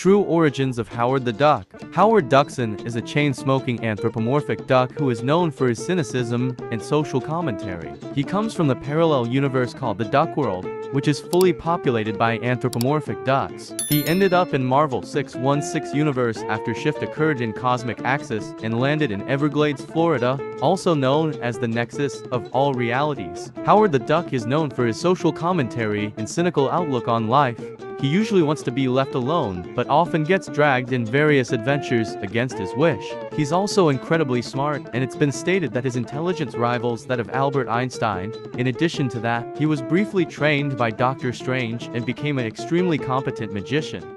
True origins of Howard the Duck. Howard Duckson is a chain-smoking anthropomorphic duck who is known for his cynicism and social commentary. He comes from the parallel universe called the Duck World, which is fully populated by anthropomorphic ducks. He ended up in Marvel 616 universe after shift occurred in Cosmic Axis and landed in Everglades, Florida, also known as the nexus of all realities. Howard the Duck is known for his social commentary and cynical outlook on life. He usually wants to be left alone, but often gets dragged in various adventures against his wish. He's also incredibly smart, and it's been stated that his intelligence rivals that of Albert Einstein. In addition to that, he was briefly trained by Doctor Strange and became an extremely competent magician.